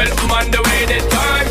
Well, I'm on the way this time.